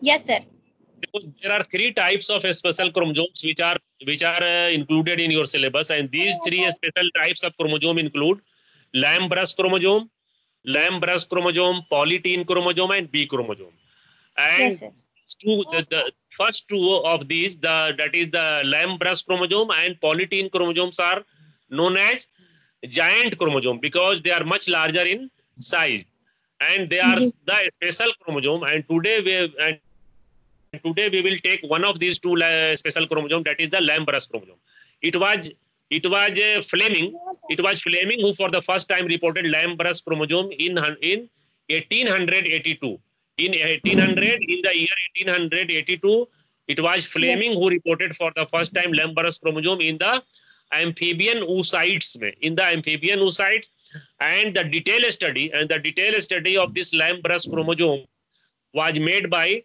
Yes, sir. there are three types of special chromosomes which are which are uh, included in your syllabus and these three special types of chromosome include Lamb-Brush chromosome, Lamb-Brush chromosome, polytene chromosome and B chromosome. And Yes, two the, the first two of these the that is the Lamb-Brush chromosome and polytene chromosomes are known as giant chromosome because they are much larger in size and they are the special chromosome. And today we and today we will take one of these two special chromosome that is the Lamb-Brush chromosome. It was it was uh, Fleming it was Fleming who for the first time reported Lamb-Brush chromosome in in 1882 in 1800 in the year 1882 it was Fleming who reported for the first time Lamb-Brush chromosome in the amphibian oocytes mein, in the amphibian oocytes and the detailed study and the detailed study of this Lamb-Brush chromosome was made by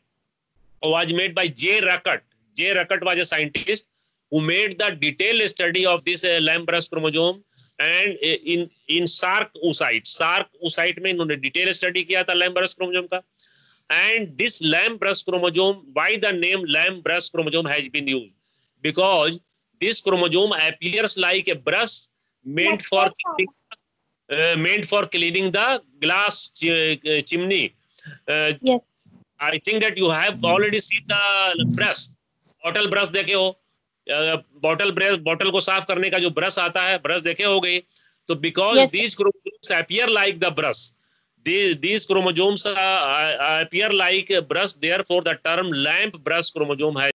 was made by J. Ruckert. J. Ruckert was a scientist who made the detailed study of this uh, Lamb-Brush chromosome uh, in in Sark oocyte. Sark oocyte में इन्होंने detailed study किया था Lamb-Brush chromosome का. And this Lamb-Brush chromosome, why the name Lamb-Brush chromosome has been used? Because this chromosome appears like a brush meant for meant for cleaning the glass chimney I think that you have already seen the brush bottle brush देखे हो? Bottle brush bottle को साफ़ करने का जो brush आता है brush देखे हो गई तो because these chromosome appear like the brush these chromosomes appear like brush therefore the term lamp brush chromosome है